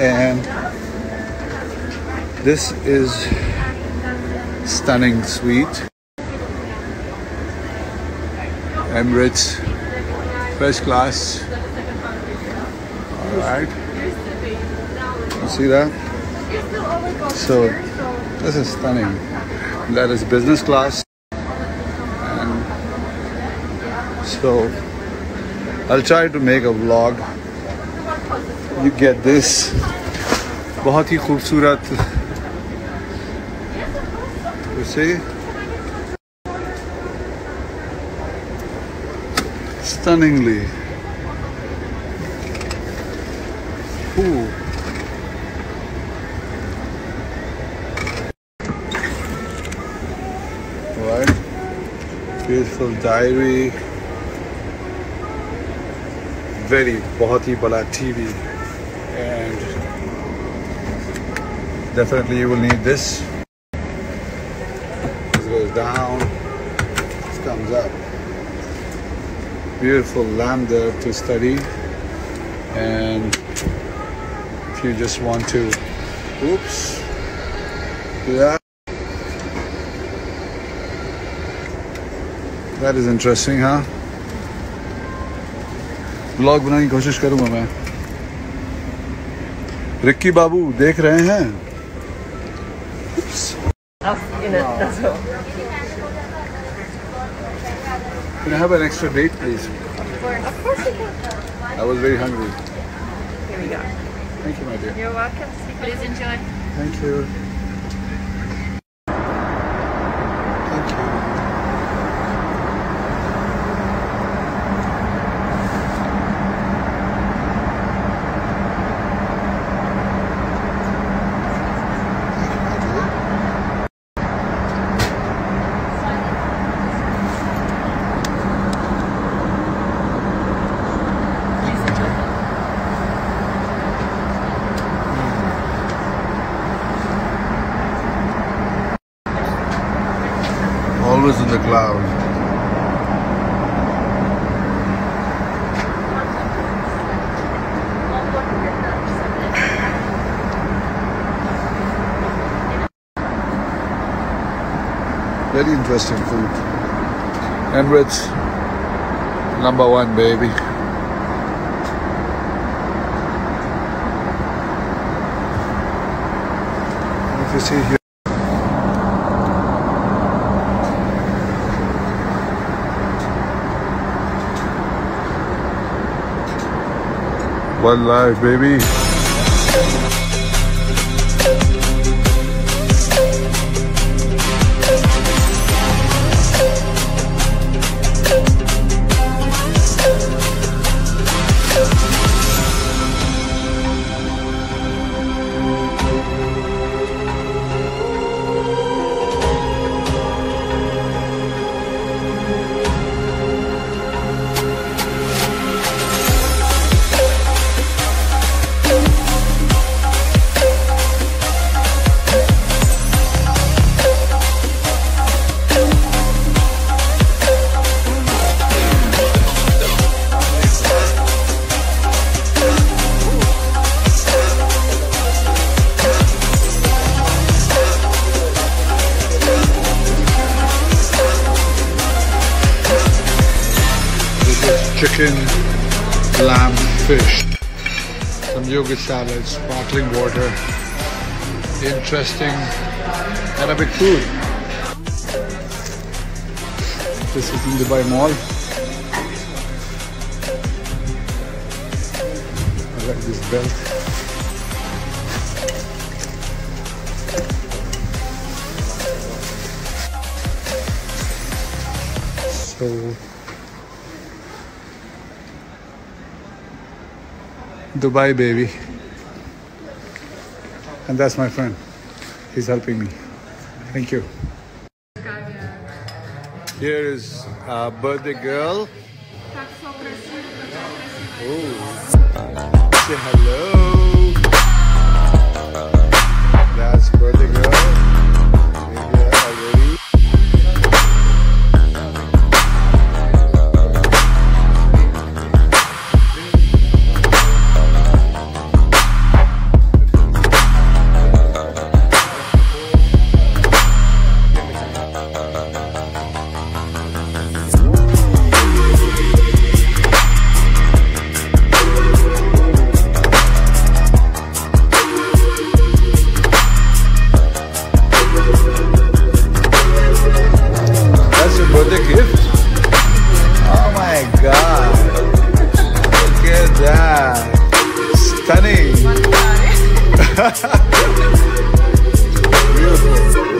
and this is stunning suite. Emirates, first class. All right, you see that? So this is stunning. That is business class, and so I'll try to make a vlog You get this. बहुत ही खूबसूरत you see stunningly Ooh. Right. Beautiful diary. Very बहुत ही बड़ा TV and definitely you will need this. This goes down, this comes up. Beautiful lamp there to study and if you just want to oops do that that is interesting huh blog बनाने की कोशिश करूंगा मैं Ricky बाबू देख रहे हैं. Can I have an extra date, please? Of course you can. I was very hungry. Here we go. Thank you, my dear. You're welcome. Please enjoy. Thank you. Very interesting food. Emirates, number one, baby. If you see here. One life, baby. Chicken, lamb, fish. Some yogurt salad, sparkling water. Interesting Arabic food. This is in Dubai Mall. I like this belt. So Dubai baby. And that's my friend. He's helping me. Thank you. Here is a birthday girl. Say hello. That's birthday girl.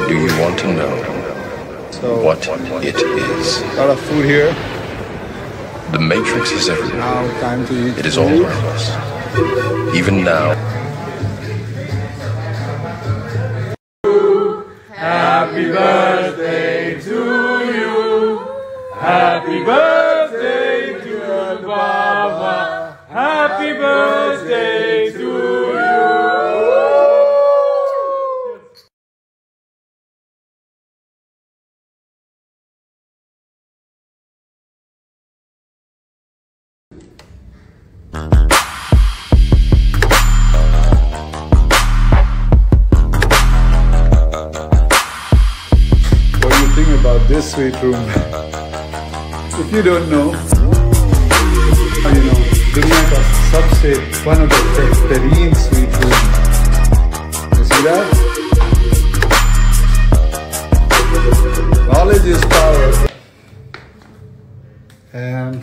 Do you want to know So, what it is? a lot of food here. The Matrix is everywhere. Now, time to eat. It is all around us. Even now. Happy birthday sweet room. if you don't know, you know, Dunyaka Sabse, one of the Tehreen sweet see that? Knowledge is power. And